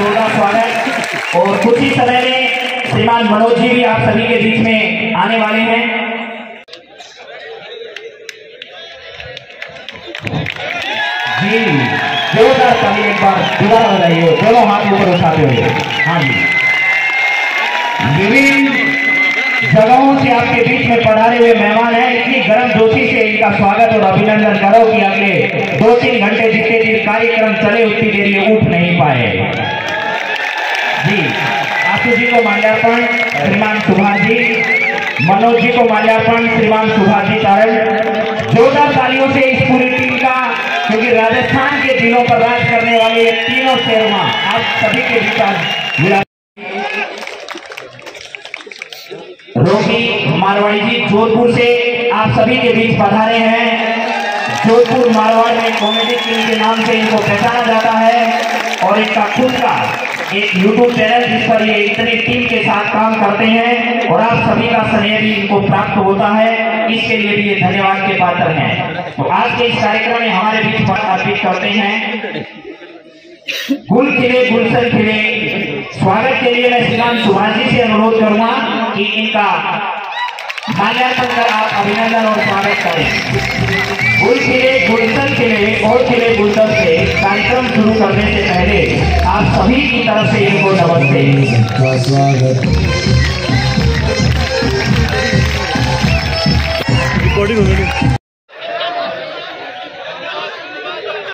जोरदार स्वागत। और कुछ ही समय में श्रीमान मनोज जी भी आप सभी के बीच में आने वाले हैं। जी, जोरदार ताली एक बार दोबारा बताइए दोनों हाथ ऊपर उठाते हुए। हाँ जी। विभिन्न जगहों से आपके बीच में पढ़ाने हुए मेहमान हैं। इतनी गर्म जोशी से इनका स्वागत और अभिनंदन करो कि अगले दो तीन घंटे जितने दिन कार्यक्रम चले, उतनी देर ये उठ नहीं पाए। जी। आशु जी को माल्यार्पण, श्रीमान सुभाष जी मनोज जी को माल्यार्पण, श्रीमान सुभाष जी तारण जोरदार तालियों से इस पूरी टीम का, क्योंकि राजस्थान के दिलों पर राज करने वाले ये तीनों शेरमा आप सभी के मिला रोगी मारवाड़ी जी, जोधपुर से आप सभी के बीच पधारे हैं। जोधपुर मारवाड़ में कॉमेडी टीम के नाम से इनको पहचाना जाता है और इनका खुद का एक यूट्यूब चैनल जिस पर ये इतनी टीम के साथ काम करते हैं और आप सभी का स्नेह भी इनको प्राप्त होता है, इसके लिए भी ये धन्यवाद के पात्र हैं। तो आज के इस कार्यक्रम में हमारे बीच बातचीत करते हैं। गुल खिले, गुलशन खिले। स्वागत के लिए मैं श्रीमान सुभाष जी से अनुरोध करूँगा कि इनका माल्यार्पण कर आप अभिनंदन और स्वागत करें। गुल खिले गुलशन खिले और खिले गुलशन से कार्यक्रम शुरू करने से पहले आप सभी की तरफ़ से इनको नमस्ते। स्वागत रिकॉर्डिंग